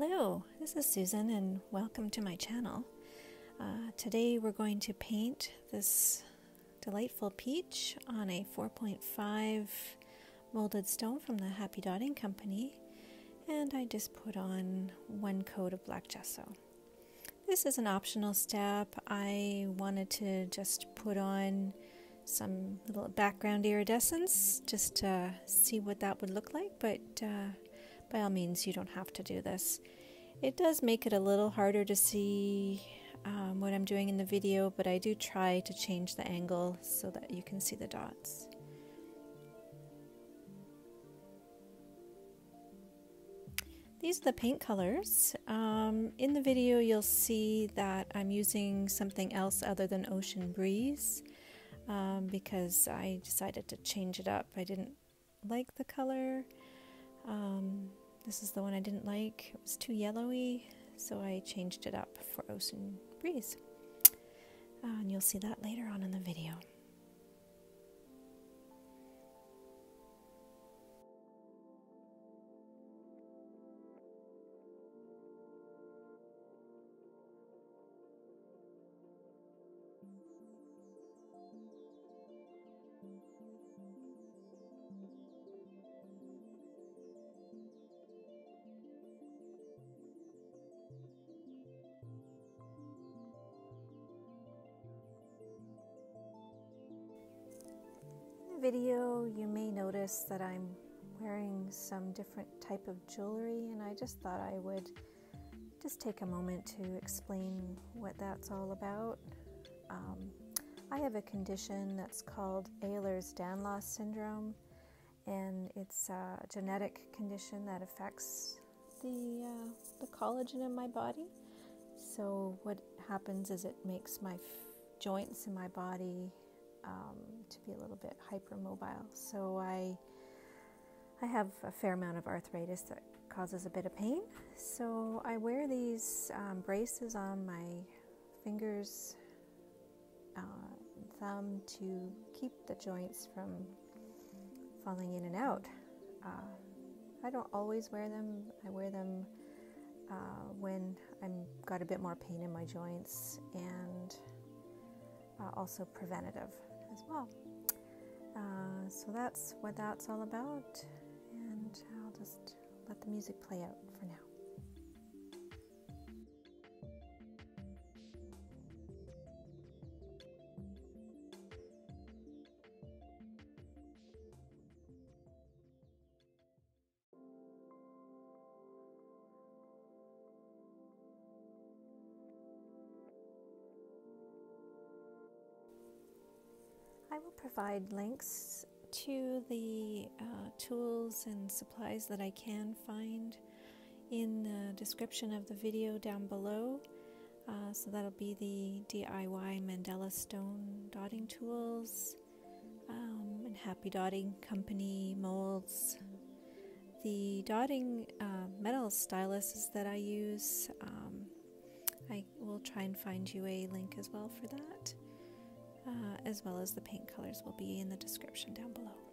Hello, this is Susan, and welcome to my channel. Uh, today we're going to paint this delightful peach on a 4.5 molded stone from the Happy Dotting Company, and I just put on one coat of black gesso. This is an optional step. I wanted to just put on some little background iridescence just to see what that would look like, but uh, by all means, you don't have to do this. It does make it a little harder to see um, what I'm doing in the video, but I do try to change the angle so that you can see the dots. These are the paint colors. Um, in the video, you'll see that I'm using something else other than Ocean Breeze um, because I decided to change it up. I didn't like the color. Um, this is the one I didn't like. It was too yellowy, so I changed it up for Ocean Breeze. Uh, and you'll see that later on in the video. Video you may notice that I'm wearing some different type of jewelry and I just thought I would just take a moment to explain what that's all about. Um, I have a condition that's called Ehlers-Danlos syndrome and it's a genetic condition that affects the, uh, the collagen in my body. So what happens is it makes my joints in my body um, to be a little bit hypermobile. So I I have a fair amount of arthritis that causes a bit of pain. So I wear these um, braces on my fingers, uh, thumb to keep the joints from falling in and out. Uh, I don't always wear them. I wear them uh, when I'm got a bit more pain in my joints and uh, also preventative as well. Uh, so that's what that's all about, and I'll just let the music play out for now. I will provide links to the uh, tools and supplies that I can find in the description of the video down below. Uh, so that'll be the DIY Mandala Stone dotting tools um, and Happy Dotting Company molds. The dotting uh, metal styluses that I use, um, I will try and find you a link as well for that uh, as well as the paint colors will be in the description down below.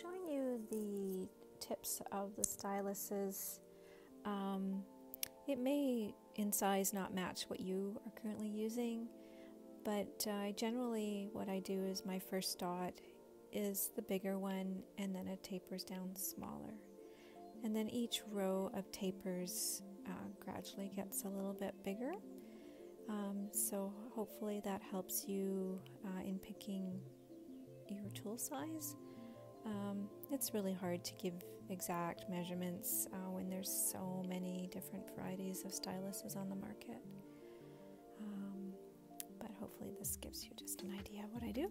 Showing you the tips of the styluses. Um, it may in size not match what you are currently using, but uh, generally what I do is my first dot is the bigger one and then it tapers down smaller. And then each row of tapers uh, gradually gets a little bit bigger. Um, so hopefully that helps you uh, in picking your tool size. Um, it's really hard to give exact measurements uh, when there's so many different varieties of styluses on the market. Um, but hopefully, this gives you just an idea of what I do.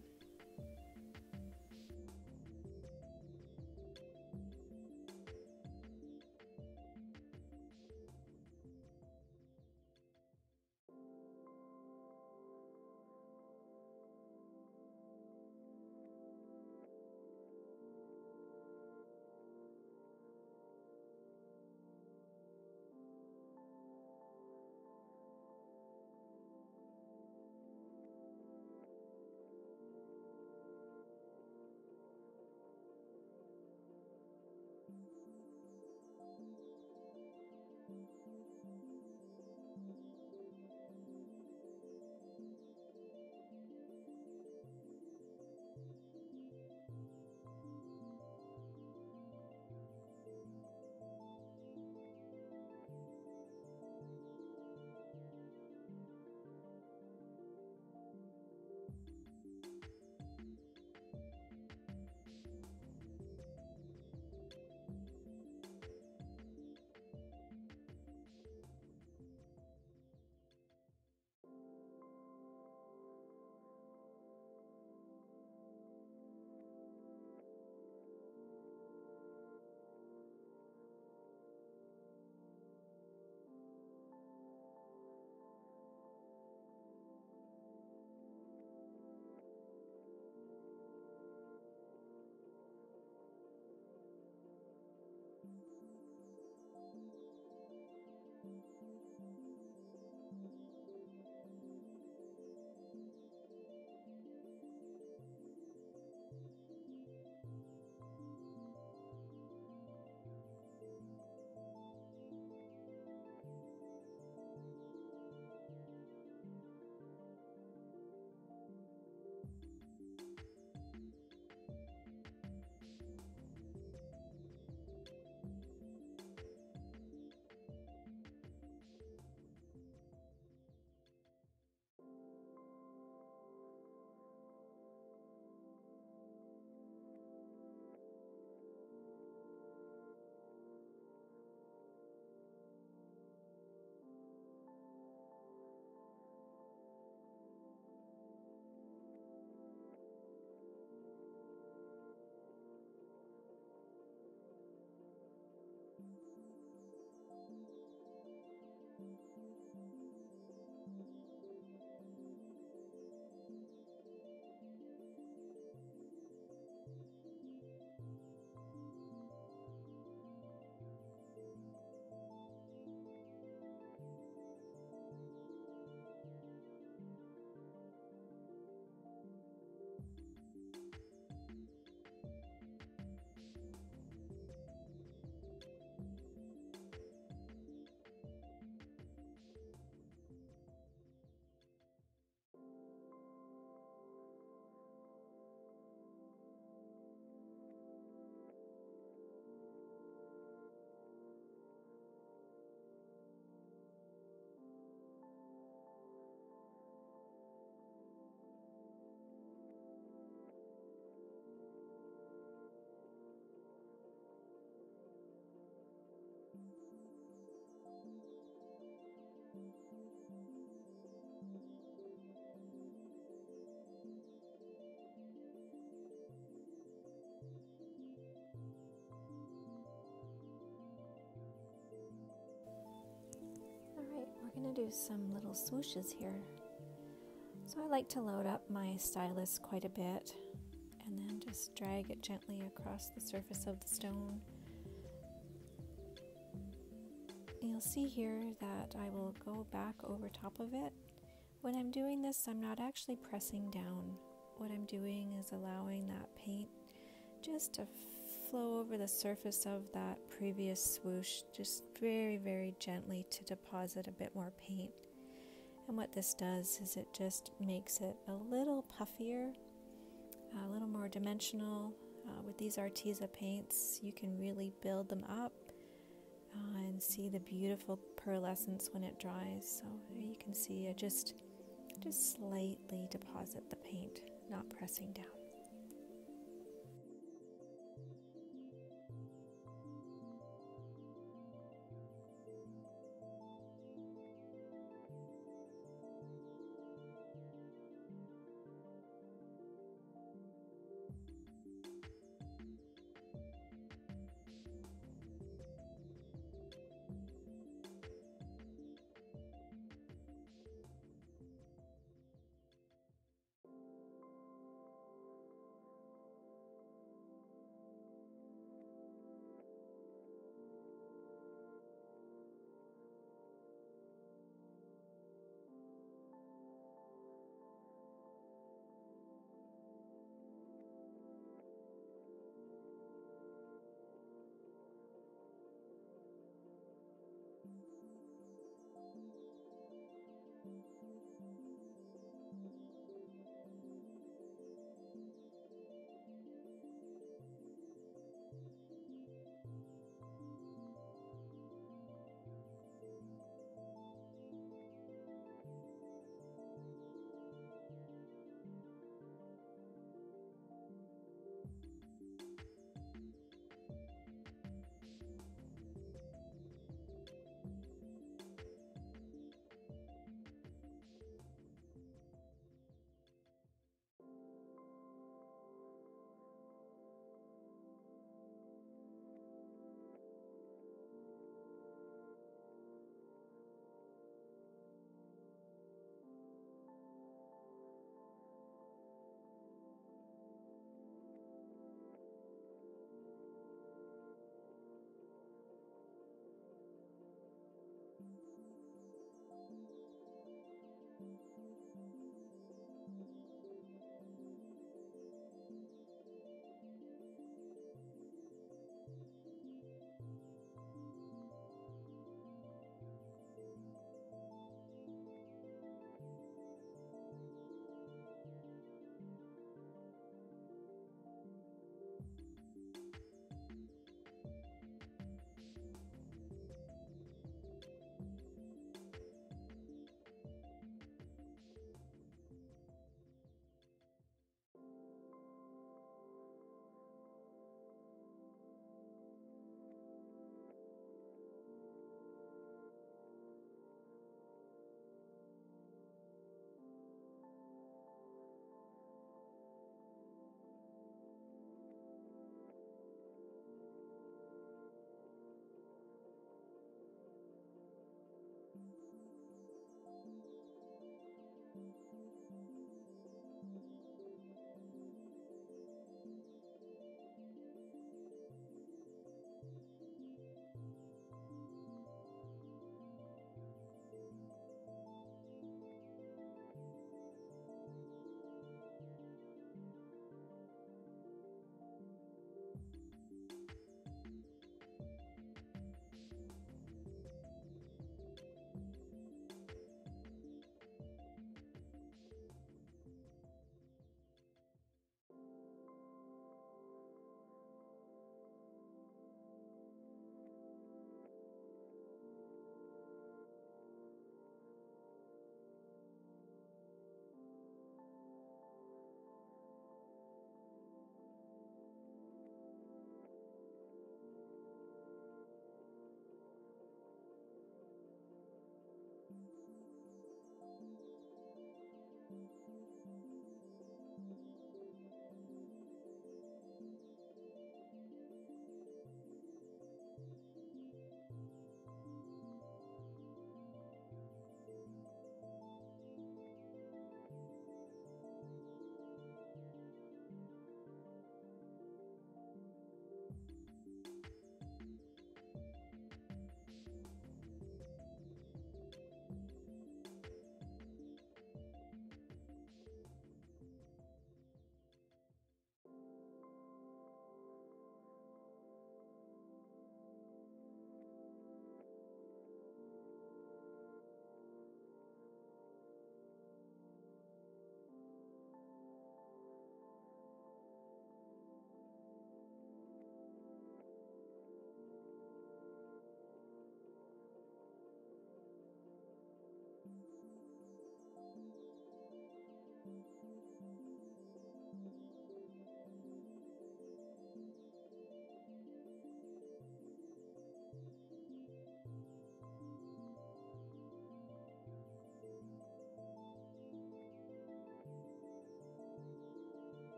Some little swooshes here. So I like to load up my stylus quite a bit and then just drag it gently across the surface of the stone. You'll see here that I will go back over top of it. When I'm doing this, I'm not actually pressing down. What I'm doing is allowing that paint just to flow over the surface of that previous swoosh, just very, very gently to deposit a bit more paint. And what this does is it just makes it a little puffier, a little more dimensional. Uh, with these Arteza paints, you can really build them up uh, and see the beautiful pearlescence when it dries. So you can see I just just slightly deposit the paint, not pressing down.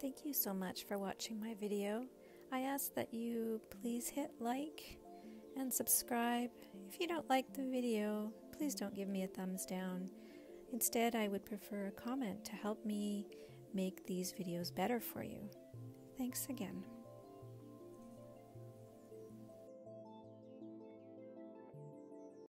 Thank you so much for watching my video. I ask that you please hit like and subscribe. If you don't like the video, please don't give me a thumbs down. Instead, I would prefer a comment to help me make these videos better for you. Thanks again.